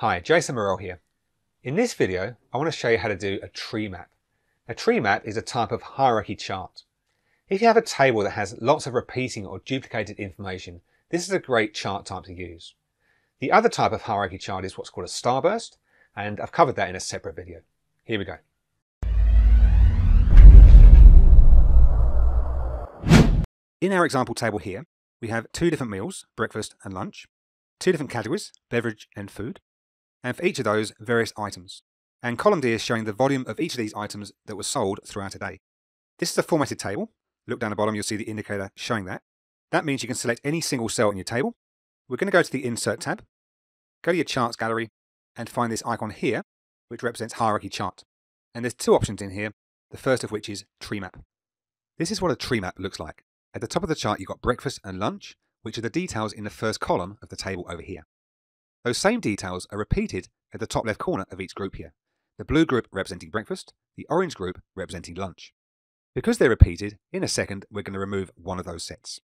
Hi, Jason Morrell here. In this video, I want to show you how to do a tree map. A tree map is a type of hierarchy chart. If you have a table that has lots of repeating or duplicated information, this is a great chart type to use. The other type of hierarchy chart is what's called a starburst, and I've covered that in a separate video. Here we go. In our example table here, we have two different meals, breakfast and lunch, two different categories, beverage and food, and for each of those, various items. And column D is showing the volume of each of these items that was sold throughout a day. This is a formatted table. Look down the bottom, you'll see the indicator showing that. That means you can select any single cell in your table. We're going to go to the Insert tab, go to your Charts gallery, and find this icon here, which represents Hierarchy Chart. And there's two options in here, the first of which is Tree Map. This is what a tree map looks like. At the top of the chart, you've got breakfast and lunch, which are the details in the first column of the table over here. Those same details are repeated at the top left corner of each group here. The blue group representing breakfast, the orange group representing lunch. Because they're repeated, in a second we're going to remove one of those sets.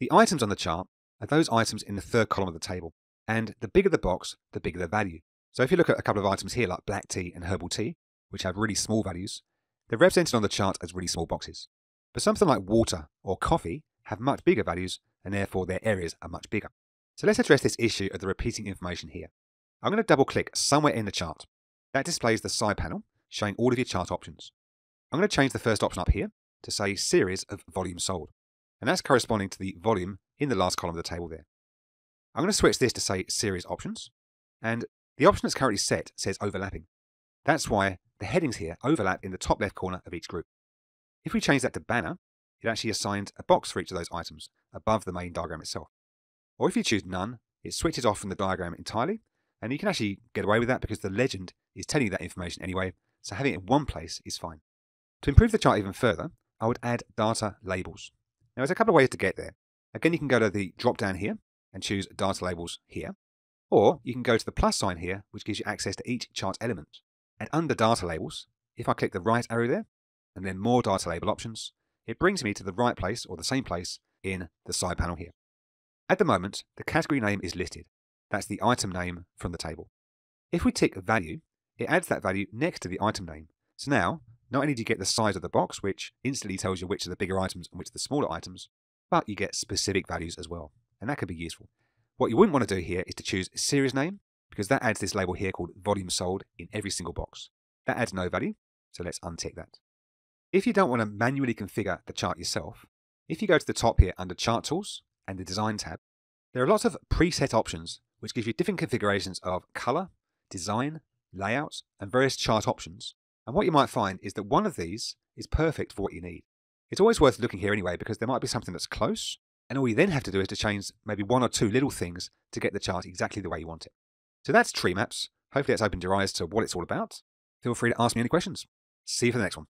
The items on the chart are those items in the third column of the table, and the bigger the box, the bigger the value. So if you look at a couple of items here like black tea and herbal tea, which have really small values, they're represented on the chart as really small boxes. But something like water or coffee have much bigger values, and therefore their areas are much bigger. So let's address this issue of the repeating information here. I'm going to double click somewhere in the chart. That displays the side panel showing all of your chart options. I'm going to change the first option up here to say series of volume sold. And that's corresponding to the volume in the last column of the table there. I'm going to switch this to say series options. And the option that's currently set says overlapping. That's why the headings here overlap in the top left corner of each group. If we change that to banner, it actually assigns a box for each of those items above the main diagram itself. Or if you choose none, it switches off from the diagram entirely, and you can actually get away with that because the legend is telling you that information anyway, so having it in one place is fine. To improve the chart even further, I would add data labels. Now there's a couple of ways to get there. Again, you can go to the drop down here and choose data labels here, or you can go to the plus sign here, which gives you access to each chart element. And under data labels, if I click the right arrow there, and then more data label options, it brings me to the right place or the same place in the side panel here. At the moment, the category name is listed. That's the item name from the table. If we tick value, it adds that value next to the item name. So now, not only do you get the size of the box, which instantly tells you which are the bigger items and which are the smaller items, but you get specific values as well. And that could be useful. What you wouldn't want to do here is to choose series name, because that adds this label here called volume sold in every single box. That adds no value, so let's untick that. If you don't want to manually configure the chart yourself, if you go to the top here under Chart Tools and the Design tab, there are lots of preset options which give you different configurations of color, design, layout, and various chart options. And what you might find is that one of these is perfect for what you need. It's always worth looking here anyway because there might be something that's close, and all you then have to do is to change maybe one or two little things to get the chart exactly the way you want it. So that's tree maps. Hopefully that's opened your eyes to what it's all about. Feel free to ask me any questions. See you for the next one.